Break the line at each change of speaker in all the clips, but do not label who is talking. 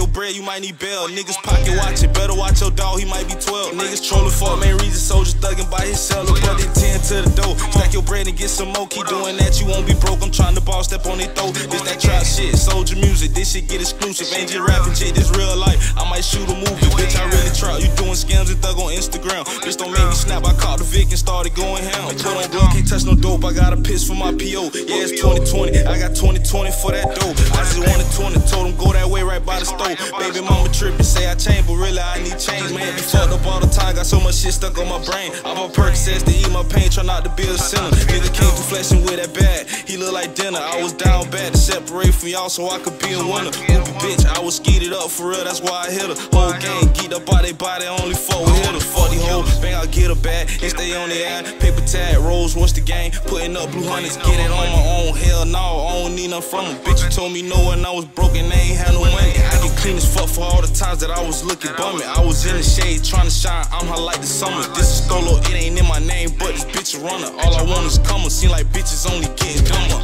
your bread, you might need bail. Niggas pocket watching, better watch your dog, he might be 12. Niggas trolling for main reason, soldiers thugging by his cell. Look, brother, 10 to the dough. Stack your bread and get some more. Keep doing that, you won't be broke. I'm trying to ball step on their throat. This that trap shit, soldier music. This shit get exclusive. Ain't just rapping shit, this real life. I might shoot a movie, bitch. I really try. You doing scams and thug on Instagram. Bitch, don't make me snap. I caught the Vic and started going ham. Touch no dope. I got a piss for my PO. Yeah, it's 2020. I got 2020 for that dope. I just wanted 20. Told him go that way right by the stove. Baby mama tripping, say I changed, but really I need change. Man, be fucked up all the time. Got so much shit stuck on my brain. I bought Percocets to eat my pain. Try not to be a sinner. Nigga came through flashing with that bag. He look like dinner. I was down bad to separate from y'all so I could be a winner. Goofy bitch, I was skeeted up for real. That's why I hit her. Whole gang geeked up by they body. Only four hit her. Fuck these hoes. Bang, I'll get her back. And stay on the ass. Paper tag, rolls, what's the game? Putting up blue hundreds. Get it on my own. Hell no, I don't need nothing from them. Bitch, you told me no when I was broken. They ain't had no money. I get clean as fuck for all the times that I was looking bummy. I was in the shade trying to shine. I'm hot like the summer. This is Stolo. It ain't in my name, but this bitch a runner. All I want is comma. Seem like bitches only getting dumber.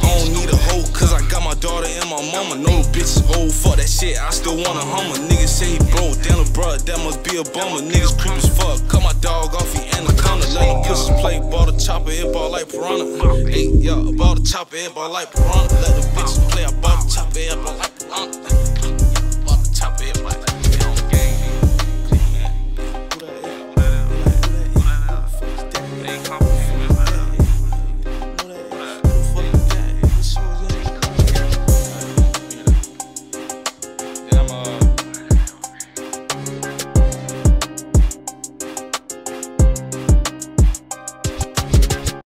Shit. I still want a hummer. Niggas say he broke, damn a bruh, that must be a bummer. Niggas creep as fuck. Cut my dog off, he anaconda. Let them pussies play, bought a chopper, it ball like piranha. Hey, yo, bought a chopper, it ball like piranha. Let the bitches play, I bought a